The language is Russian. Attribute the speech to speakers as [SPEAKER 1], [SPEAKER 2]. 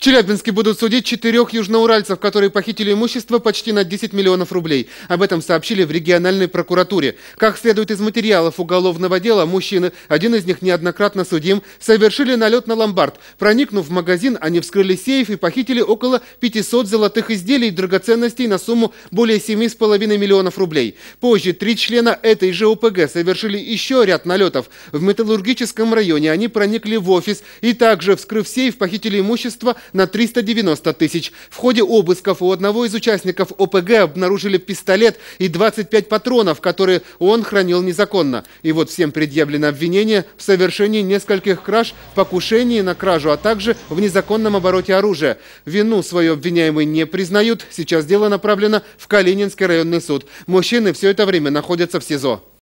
[SPEAKER 1] В Челябинске будут судить четырех южноуральцев, которые похитили имущество почти на 10 миллионов рублей. Об этом сообщили в региональной прокуратуре. Как следует из материалов уголовного дела, мужчины, один из них неоднократно судим, совершили налет на ломбард. Проникнув в магазин, они вскрыли сейф и похитили около 500 золотых изделий и драгоценностей на сумму более 7,5 миллионов рублей. Позже три члена этой же ОПГ совершили еще ряд налетов. В металлургическом районе они проникли в офис и также, вскрыв сейф, похитили имущество на 390 тысяч. В ходе обысков у одного из участников ОПГ обнаружили пистолет и 25 патронов, которые он хранил незаконно. И вот всем предъявлено обвинение в совершении нескольких краж, покушении на кражу, а также в незаконном обороте оружия. Вину свою обвиняемые не признают. Сейчас дело направлено в Калининский районный суд. Мужчины все это время находятся в СИЗО.